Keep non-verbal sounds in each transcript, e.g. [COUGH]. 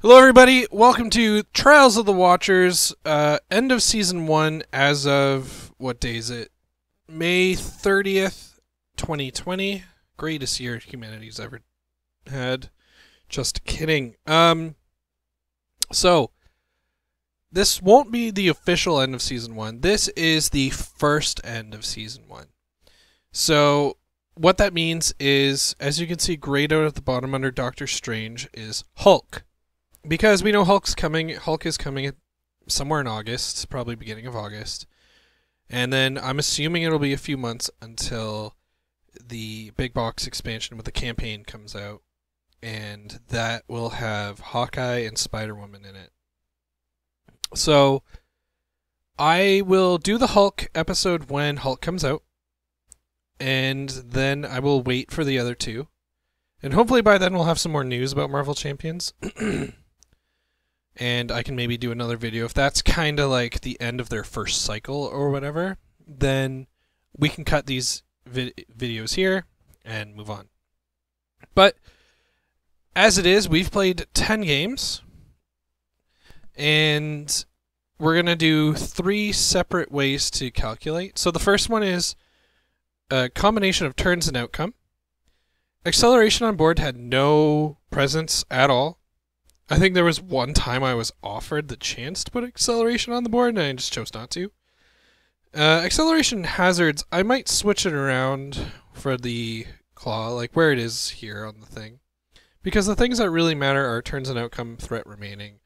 Hello, everybody. Welcome to Trials of the Watchers, uh, end of season one as of what day is it? May 30th, 2020. Greatest year humanity's ever had. Just kidding. Um, so, this won't be the official end of season one. This is the first end of season one. So, what that means is, as you can see, grayed out at the bottom under Doctor Strange is Hulk because we know Hulk's coming. Hulk is coming somewhere in August, probably beginning of August, and then I'm assuming it'll be a few months until the big box expansion with the campaign comes out, and that will have Hawkeye and Spider Woman in it. So I will do the Hulk episode when Hulk comes out, and then I will wait for the other two. And hopefully by then we'll have some more news about Marvel Champions. [CLEARS THROAT] and I can maybe do another video. If that's kind of like the end of their first cycle or whatever, then we can cut these vi- videos here and move on. But as it is, we've played 10 games and we're going to do three separate ways to calculate. So the first one is a combination of turns and outcome. Acceleration on board had no presence at all. I think there was one time I was offered the chance to put acceleration on the board and I just chose not to. Uh, acceleration hazards, I might switch it around for the Klaw, like where it is here on the thing. Because the things that really matter are turns and outcome, threat remaining,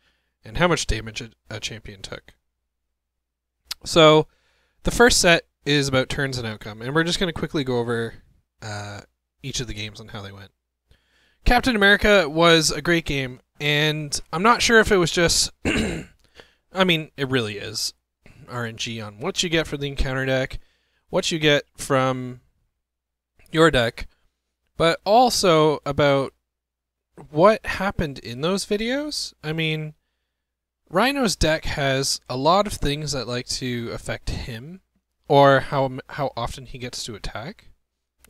and how much damage a, champion took. So, the first set is about turns and outcome, and we're just going to quickly go over uh, each of the games and how they went. Captain America was a great game, and I'm not sure if it was just. [CLEARS THROAT] I mean, it really is RNG on what you get for the encounter deck, what you get from your deck, but also about what happened in those videos. I mean, Rhino's deck has a lot of things that like to affect him or how how often he gets to attack.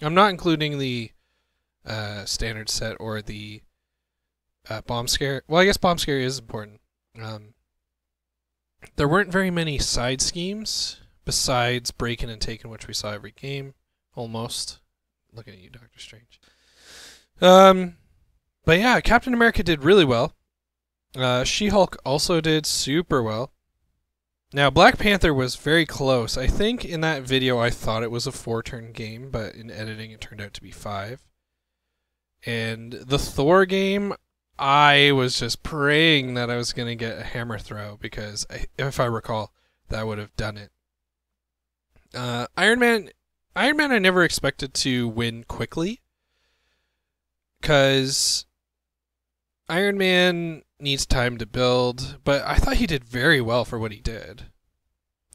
I'm not including the uh, standard set or the uh, bomb scare. Well, I guess bomb scare is important. Um, there weren't very many side schemes besides breaking and taking, which we saw every game, almost. Looking at you, Doctor Strange. Um, but yeah, Captain America did really well. Uh, She Hulk also did super well. Now, Black Panther was very close. I think in that video I thought it was a four turn game, but in editing it turned out to be five. And the Thor game, I was just praying that I was going to get a hammer throw because, I, if I recall, that would have done it. Uh, Iron Man, Iron Man, I never expected to win quickly because Iron Man needs time to build, but I thought he did very well for what he did.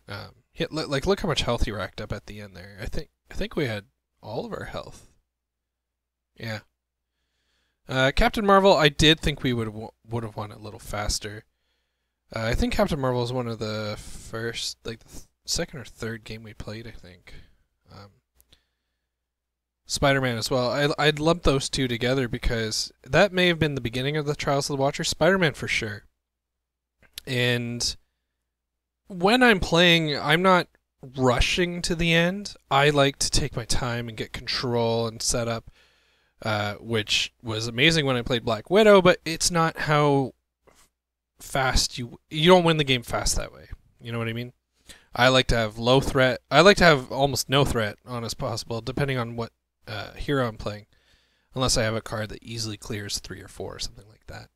Um, he, like look how much health he racked up at the end there. I think I think we had all of our health. Yeah. Uh, Captain Marvel, I did think we would would have won it a little faster. Uh, I think Captain Marvel is one of the first, like the th- second or third game we played. I think. Um, Spider-Man as well. I I'd lump those two together because that may have been the beginning of the Trials of the Watcher. Spider-Man for sure. And when I'm playing, I'm not rushing to the end. I like to take my time and get control and set up, uh, which was amazing when I played Black Widow. But it's not how fast you you don't win the game fast that way. You know what I mean? I like to have low threat. I like to have almost no threat on as possible, depending on what uh, hero I'm playing, unless I have a card that easily clears three or four or something like that.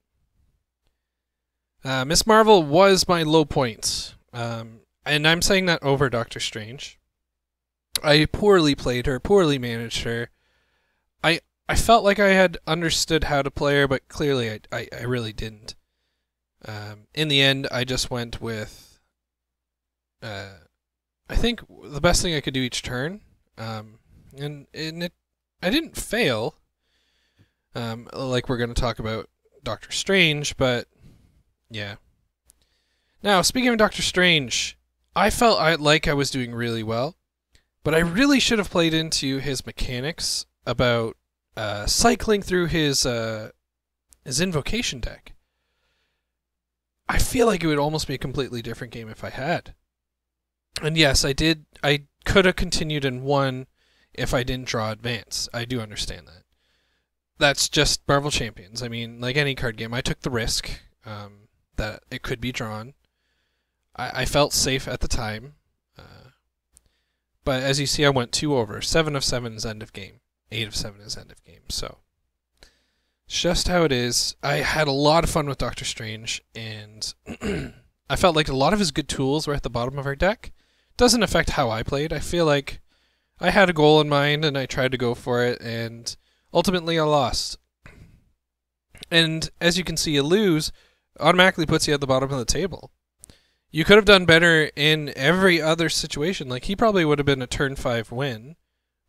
Uh, Miss Marvel was my low point, um, and I'm saying that over Doctor Strange. I poorly played her, poorly managed her. I felt like I had understood how to play her, but clearly I I, I really didn't. Um, in the end, I just went with. Uh, I think the best thing I could do each turn, um, and and it I didn't fail. Um, like we're going to talk about Doctor Strange, but yeah. Now, speaking of Doctor Strange, I felt I, like I was doing really well, but I really should have played into his mechanics about uh, cycling through his uh, his invocation deck. I feel like it would almost be a completely different game if I had. And yes, I did. I could have continued and won if I didn't draw advance. I do understand that. That's just Marvel Champions. I mean, like any card game, I took the risk um, that it could be drawn. I, I felt safe at the time. Uh, but as you see, I went two over. Seven of seven is end of game. Eight of seven is end of game. So, just how it is. I had a lot of fun with Doctor Strange, and [CLEARS THROAT] I felt like a lot of his good tools were at the bottom of our deck. Doesn't affect how I played. I feel like I had a goal in mind and I tried to go for it, and ultimately I lost. And as you can see, a lose automatically puts you at the bottom of the table. You could have done better in every other situation. Like he probably would have been a turn five win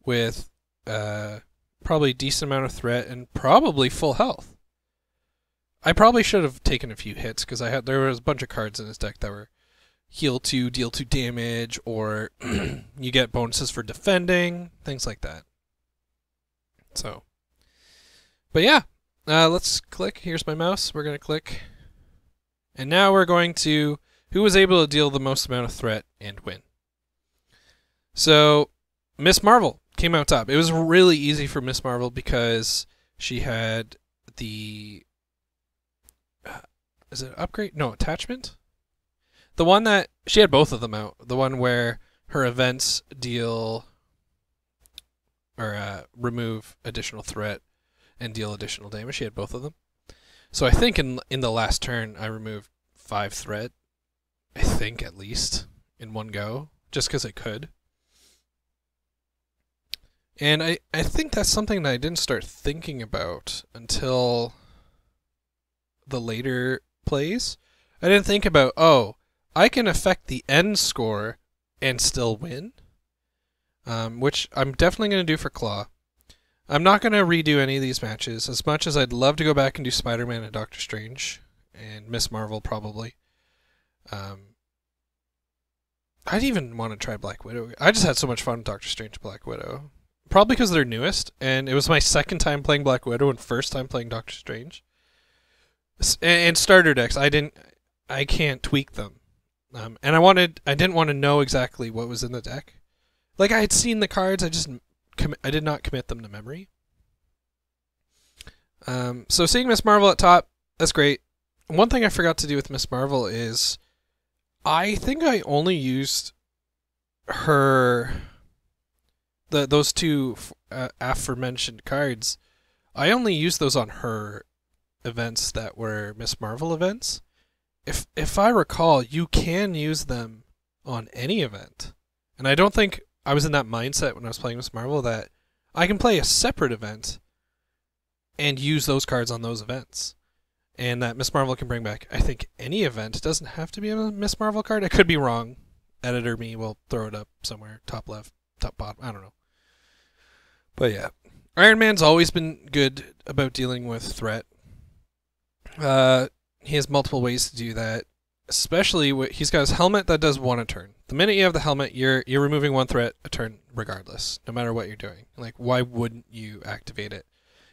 with uh, probably decent amount of threat and probably full health. I probably should have taken a few hits because I had there was a bunch of cards in his deck that were heal two, deal two damage, or [CLEARS THROAT] you get bonuses for defending, things like that. So, but yeah, uh, let's click. Here's my mouse. We're gonna click, and now we're going to who was able to deal the most amount of threat and win. So, Miss Marvel came out top. It was really easy for Miss Marvel because she had the uh, is it upgrade? No, attachment. The one that she had both of them out. The one where her events deal or uh, remove additional threat and deal additional damage. She had both of them. So I think in in the last turn I removed five threat. I think at least in one go, just because it could. And I, I think that's something that I didn't start thinking about until the later plays. I didn't think about, oh, I can affect the end score and still win, um, which I'm definitely going to do for Klaw. I'm not going to redo any of these matches, as much as I'd love to go back and do Spider Man and Doctor Strange, and Miss Marvel probably. Um, I'd even want to try Black Widow. I just had so much fun with Doctor Strange Black Widow. Probably because they're newest, and it was my second time playing Black Widow and first time playing Doctor Strange. And starter decks, I didn't, I can't tweak them. Um, and I wanted, I didn't want to know exactly what was in the deck. Like I had seen the cards, I just, com- I did not commit them to memory. Um, so seeing Miss Marvel at top, that's great. One thing I forgot to do with Miss Marvel is, I think I only used her, the those two uh, aforementioned cards. I only used those on her events that were Miss Marvel events if if I recall, you can use them on any event. And I don't think I was in that mindset when I was playing Miss Marvel that I can play a separate event and use those cards on those events. And that Miss Marvel can bring back, I think, any event. It doesn't have to be a Miss Marvel card. I could be wrong. Editor me will throw it up somewhere, top left, top bottom. I don't know. But yeah. Iron Man's always been good about dealing with threat. Uh, he has multiple ways to do that. Especially what he's got his helmet that does one a turn. The minute you have the helmet, you're you're removing one threat a turn regardless, no matter what you're doing. Like why wouldn't you activate it?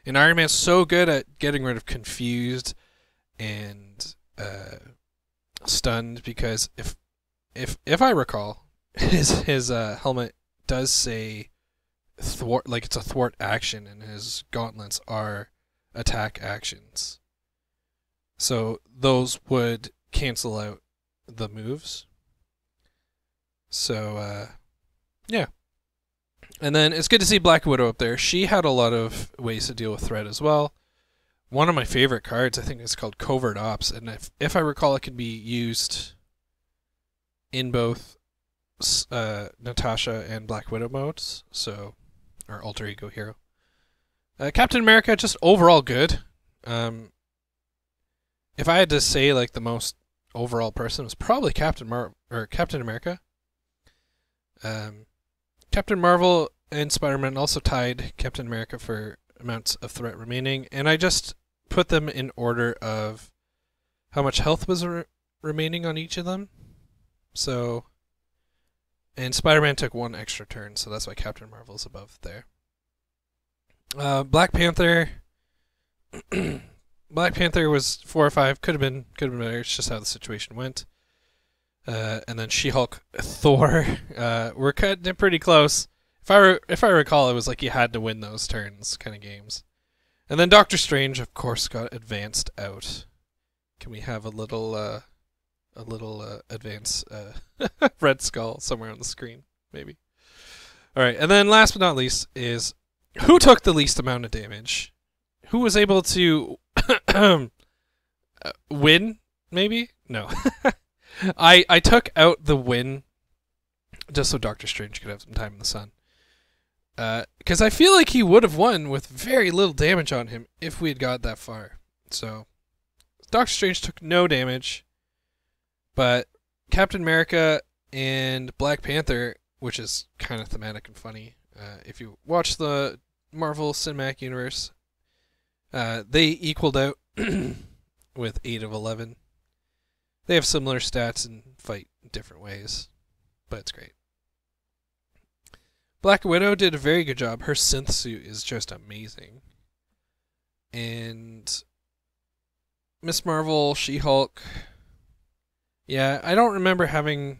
And Iron Man's so good at getting rid of confused and uh, stunned because if if if I recall, [LAUGHS] his his uh, helmet does say thwart like it's a thwart action and his gauntlets are attack actions. So those would cancel out the moves. So uh, yeah. And then it's good to see Black Widow up there. She had a lot of ways to deal with threat as well. One of my favorite cards, I think, is called Covert Ops, and if if I recall, it can be used in both uh, Natasha and Black Widow modes. So, our alter ego hero. Uh, Captain America, just overall good. Um, if I had to say like the most overall person was probably Captain Mar or Captain America. Um, Captain Marvel and Spider-Man also tied Captain America for amounts of threat remaining, and I just put them in order of how much health was re remaining on each of them. So, and Spider-Man took one extra turn, so that's why Captain Marvel's above there. Uh, Black Panther [CLEARS THROAT] Black Panther was four or five. Could have been, could have been better. It's just how the situation went. Uh, and then She-Hulk, [LAUGHS] Thor. Uh, we're cutting it pretty close. If I re- if I recall, it was like you had to win those turns kind of games. And then Doctor Strange, of course, got advanced out. Can we have a little uh, a little uh, advance uh, [LAUGHS] Red Skull somewhere on the screen, maybe? All right, and then last but not least is who took the least amount of damage? Who was able to [COUGHS] uh, win? Maybe no. [LAUGHS] I I took out the win just so Doctor Strange could have some time in the sun. Because uh, I feel like he would have won with very little damage on him if we had got that far. So Doctor Strange took no damage, but Captain America and Black Panther, which is kind of thematic and funny, uh, if you watch the Marvel Cinematic Universe, uh, they equaled out [CLEARS THROAT] with 8 of 11. They have similar stats and fight different ways, but it's great. Black Widow did a very good job. Her synth suit is just amazing. And Miss Marvel, She Hulk. Yeah, I don't remember having.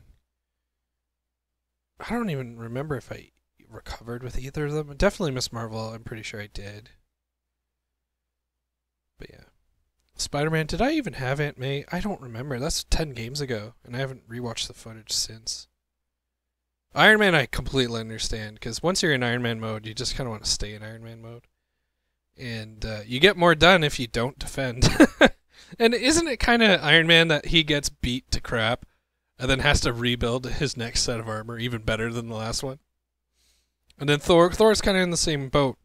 I don't even remember if I recovered with either of them. Definitely Miss Marvel, I'm pretty sure I did. But yeah. Spider Man, did I even have Aunt May? I don't remember. That's 10 games ago, and I haven't rewatched the footage since. Iron Man, I completely understand, because once you're in Iron Man mode, you just kind of want to stay in Iron Man mode. And uh, you get more done if you don't defend. [LAUGHS] and isn't it kind of Iron Man that he gets beat to crap and then has to rebuild his next set of armor even better than the last one? And then Thor, Thor's kind of in the same boat.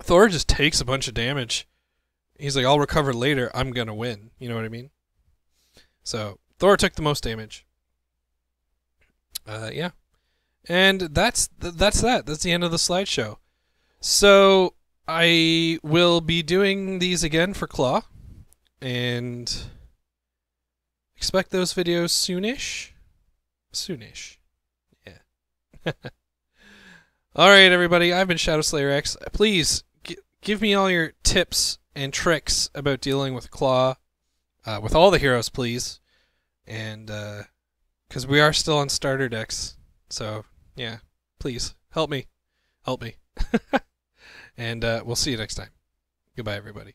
Thor just takes a bunch of damage. He's like, I'll recover later. I'm going to win. You know what I mean? So Thor took the most damage. Uh, yeah. And that's that's that. That's the end of the slideshow. So I will be doing these again for Klaw, and expect those videos soonish. Soonish, yeah. [LAUGHS] all right, everybody. I've been Shadow Slayer X. Please g- give me all your tips and tricks about dealing with Klaw, uh, with all the heroes, please, and because uh, we are still on starter decks, so yeah, please help me, help me. [LAUGHS] and uh, we'll see you next time. Goodbye, everybody.